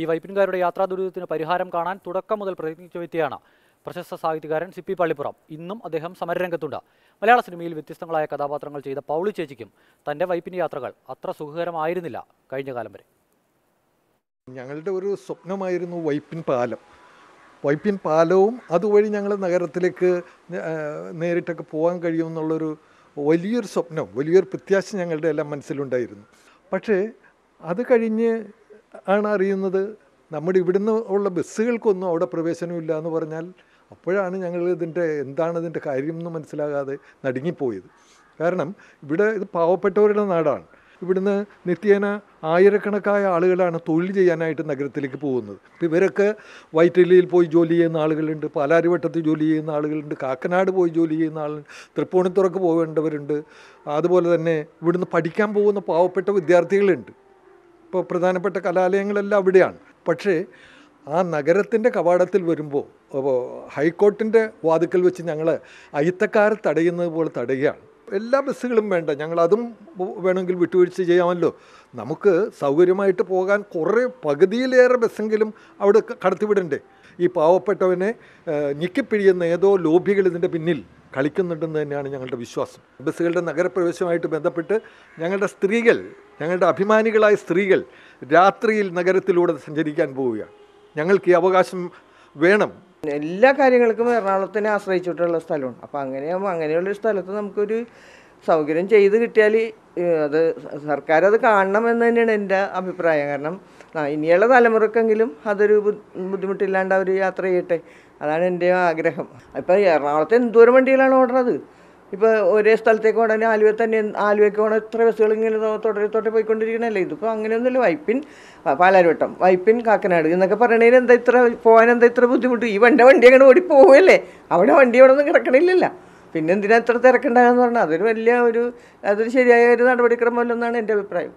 ഈ വൈപ്പിൻകാരുടെ യാത്രാ ദുരിതത്തിന് പരിഹാരം കാണാൻ തുടക്കം മുതൽ പ്രയത്നിച്ച വ്യക്തിയാണ് പ്രശസ്ത സാഹിത്യകാരൻ സി പി പള്ളിപ്പുറം. ഇന്നും അദ്ദേഹം സമരരംഗത്തുണ്ട്. മലയാള സിനിമയിൽ വ്യത്യസ്തങ്ങളായ കഥാപാത്രങ്ങൾ ചെയ്ത പൗളി ചേച്ചിക്കും തന്റെ വൈപ്പിൻ യാത്രകൾ അത്ര സുഖകരമായിരുന്നില്ല കഴിഞ്ഞ കാലം വരെ. ഞങ്ങളുടെ ഒരു സ്വപ്നമായിരുന്നു വൈപ്പിൻ പാലം. വൈപ്പിൻ പാലവും അതുവഴി ഞങ്ങൾ നഗരത്തിലേക്ക് നേരിട്ടൊക്കെ പോകാൻ കഴിയുമെന്നുള്ളൊരു വലിയൊരു സ്വപ്നം വലിയൊരു പ്രത്യാശ ഞങ്ങളുടെ എല്ലാം മനസ്സിലുണ്ടായിരുന്നു. പക്ഷേ അത് കഴിഞ്ഞ് ആണ് അറിയുന്നത്. നമ്മുടെ ഇവിടുന്ന് ഉള്ള ബസ്സുകൾക്കൊന്നും അവിടെ പ്രവേശനമില്ല എന്ന് പറഞ്ഞാൽ അപ്പോഴാണ് ഞങ്ങൾ ഇതിന്റെ എന്താണ് ഇതിന്റെ കാര്യം എന്ന് മനസ്സിലാകാതെ നടുങ്ങിപ്പോയത്. കാരണം ഇവിടെ ഇത് പാവപ്പെട്ടവരുടെ നാടാണ്. ഇവിടുന്ന് നിത്യേന ആയിരക്കണക്കായ ആളുകളാണ് തൊഴിൽ ചെയ്യാനായിട്ട് നഗരത്തിലേക്ക് പോകുന്നത്. ഇപ്പം ഇവരൊക്കെ വൈറ്റിലിയിൽ പോയി ജോലി ചെയ്യുന്ന ആളുകളുണ്ട് പാലാരിവട്ടത്ത് ജോലി ചെയ്യുന്ന ആളുകളുണ്ട് കാക്കനാട് പോയി ജോലി ചെയ്യുന്ന ആളുണ്ട് തൃപ്പൂണിത്തുറക്ക് പോകേണ്ടവരുണ്ട്. അതുപോലെ തന്നെ ഇവിടുന്ന് പഠിക്കാൻ പോകുന്ന പാവപ്പെട്ട വിദ്യാർത്ഥികളുണ്ട്. ഇപ്പോൾ പ്രധാനപ്പെട്ട കലാലയങ്ങളെല്ലാം അവിടെയാണ്. പക്ഷേ ആ നഗരത്തിന്റെ കവാടത്തിൽ വരുമ്പോൾ ഹൈക്കോർട്ടിന്റെ വാതുക്കൽ വെച്ച് ഞങ്ങൾ അയിത്തക്കാരെ തടയുന്നത് പോലെ തടയുകയാണ്. എല്ലാ ബസ്സുകളും വേണ്ട ഞങ്ങൾ അതും വേണമെങ്കിൽ വിട്ടുവീഴ്ച ചെയ്യാമല്ലോ. നമുക്ക് സൗകര്യമായിട്ട് പോകാൻ കുറേ പകുതിയിലേറെ ബസ്സെങ്കിലും അവിടെ കടത്തിവിടണ്ടേ? ഈ പാവപ്പെട്ടവനെ ഞെക്കിപ്പിഴിയുന്ന ഏതോ ലോബികൾ ഇതിന്റെ പിന്നിൽ. കളിക്കുന്നുണ്ടെന്ന് തന്നെയാണ് ഞങ്ങളുടെ വിശ്വാസം. ബസ്സുകളുടെ നഗരപ്രവേശവുമായിട്ട് ബന്ധപ്പെട്ട് ഞങ്ങളുടെ സ്ത്രീകൾ ഞങ്ങളുടെ അഭിമാനികളായ സ്ത്രീകൾ രാത്രിയിൽ നഗരത്തിലൂടെ സഞ്ചരിക്കാൻ പോവുകയാണ്. ഞങ്ങൾക്ക് ഈ അവകാശം വേണം. എല്ലാ കാര്യങ്ങൾക്കും എറണാകുളത്തിനെ ആശ്രയിച്ചിട്ടുള്ള സ്ഥലമാണ്. അപ്പോൾ അങ്ങനെയാകുമ്പോൾ അങ്ങനെയുള്ളൊരു സ്ഥലത്ത് നമുക്കൊരു സൗകര്യം ചെയ്ത് കിട്ടിയാൽ അത് സർക്കാർ അത് കാണണം എന്ന് തന്നെയാണ് എന്റെ അഭിപ്രായം. കാരണം ഇനിയുള്ള തലമുറക്കെങ്കിലും അതൊരു ബുദ്ധിമുട്ടില്ലാണ്ട് അവർ യാത്ര ചെയ്യട്ടെ. അതാണ് എന്റെ ആഗ്രഹം. ഇപ്പോൾ എറണാകുളത്ത് എന്തോരം വണ്ടികളാണ് ഓടുന്നത് ഇപ്പോൾ ഒരേ സ്ഥലത്തേക്ക് ഓടാൻ ആലുവ തന്നെ ആലുവയ്ക്ക് ഓടാൻ എത്ര ബസ്സുകൾ ഇങ്ങനെ തൊട്ടേ തൊട്ടേ പോയിക്കൊണ്ടിരിക്കണല്ലേ? ഇതിപ്പോൾ അങ്ങനെയൊന്നുമില്ല. വൈപ്പിൻ പാലാരിവട്ടം വൈപ്പിൻ കാക്കനാട് എന്നൊക്കെ പറയണതിന് എന്താ ഇത്ര പോകാൻ എന്താ ഇത്ര ബുദ്ധിമുട്ട്? ഈ വണ്ട വണ്ടി അങ്ങനെ ഓടി പോവുമല്ലേ അവിടെ വണ്ടി അവിടെ ഒന്നും കിടക്കണില്ലല്ലോ. പിന്നെ എന്തിനാ ഇത്ര തിരക്കുണ്ടാകാന്ന് പറഞ്ഞാൽ അതൊരു വലിയ ഒരു അതൊരു ശരിയായ ഒരു നടപടിക്രമമല്ലെന്നാണ് എന്റെ അഭിപ്രായം.